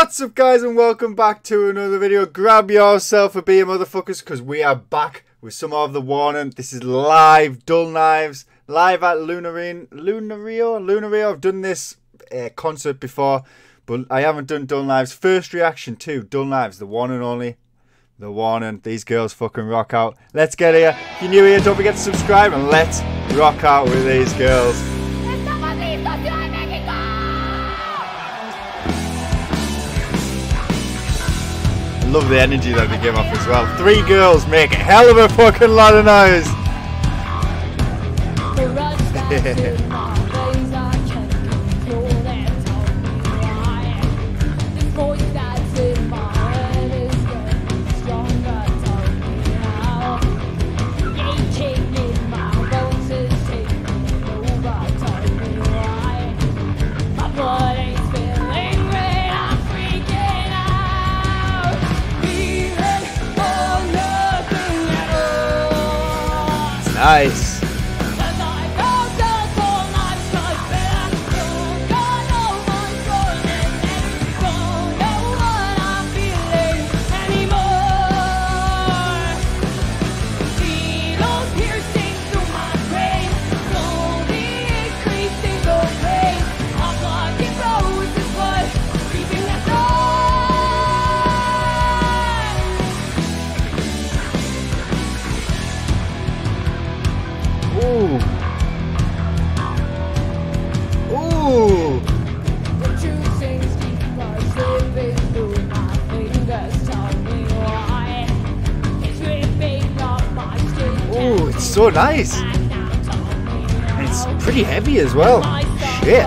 What's up guys and welcome back to another video. Grab yourself a beer motherfuckers because we are back with some of the warning. This is live Dull Knives, live at Lunarin, Lunario, Lunario. I've done this uh, concert before, but I haven't done Dull Knives. First reaction to Dull Knives, the one and only. The warning, these girls fucking rock out. Let's get here. If you're new here, don't forget to subscribe and let's rock out with these girls. Love the energy that they give off as well. Three girls make a hell of a fucking lot of noise. Nice. So nice. And it's pretty heavy as well. Shit.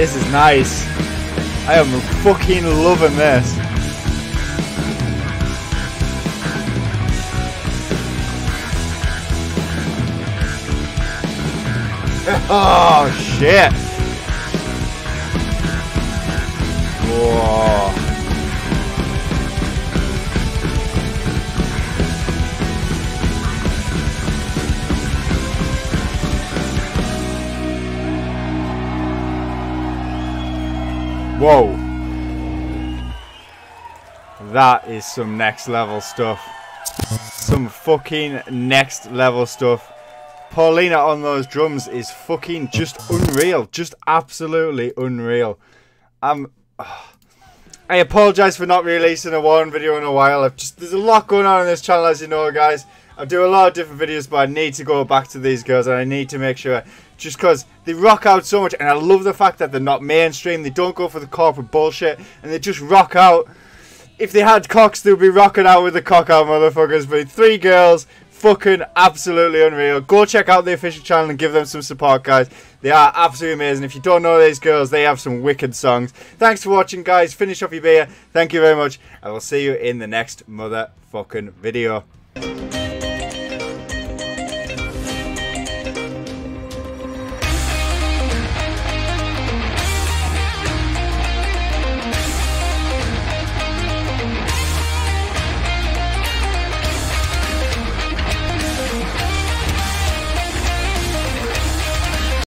This is nice. I am fucking loving this. Oh shit. Whoa. Whoa. That is some next level stuff. Some fucking next level stuff. Paulina on those drums is fucking just unreal. Just absolutely unreal. Um, I apologize for not releasing a one video in a while. I've just there's a lot going on on this channel, as you know, guys. I do a lot of different videos, but I need to go back to these girls, and I need to make sure, just because they rock out so much, and I love the fact that they're not mainstream. They don't go for the corporate bullshit, and they just rock out. If they had cocks, they'd be rocking out with the cock out motherfuckers. But three girls, fucking absolutely unreal. Go check out the official channel and give them some support, guys. They are absolutely amazing. If you don't know these girls, they have some wicked songs. Thanks for watching, guys. Finish off your beer. Thank you very much. I will see you in the next motherfucking video.